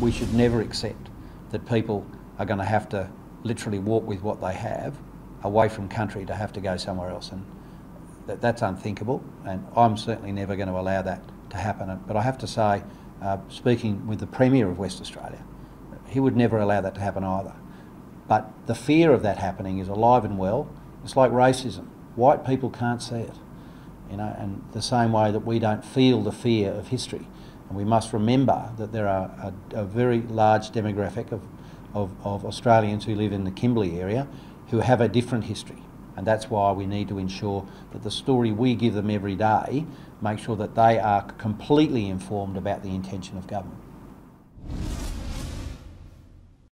we should never accept that people are going to have to literally walk with what they have away from country to have to go somewhere else. And that, that's unthinkable, and I'm certainly never going to allow that to happen. But I have to say, uh, speaking with the Premier of West Australia, he would never allow that to happen either. But the fear of that happening is alive and well. It's like racism. White people can't see it, you know, and the same way that we don't feel the fear of history. And we must remember that there are a, a very large demographic of, of, of Australians who live in the Kimberley area who have a different history. And that's why we need to ensure that the story we give them every day makes sure that they are completely informed about the intention of government.